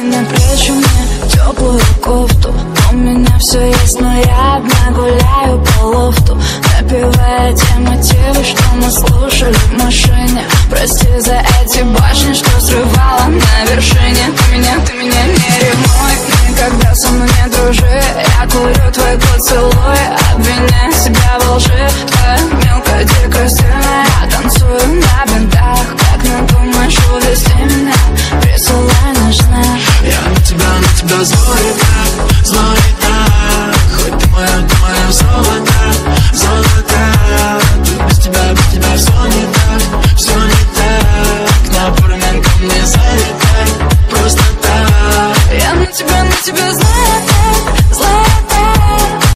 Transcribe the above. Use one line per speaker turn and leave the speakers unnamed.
Ты на мне теплую кофту. У меня все есть, но я одна гуляю по лофту. Напивая те мотивы, что мы слушали в машине. Прости за эти башни, что срывала на вершине. Ты меня, ты меня не ревнуй. Никогда со мной не дружи. Я курю твой поцелуй Обвиняю себя во лжи. Твоя мелкая дикость Я танцую на бинтах. Как надумаешь увести меня Присылай наш знак
то злое так, и так Хоть ты моя, золото, золото. Тут без тебя, без тебя все не так, все не так. На бурмен ко мне залетай, просто так.
Я на тебя, на тебя золото. так